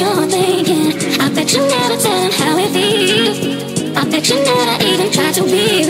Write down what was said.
you're thinking. I bet you never tell how it feels. I bet you never even try to be.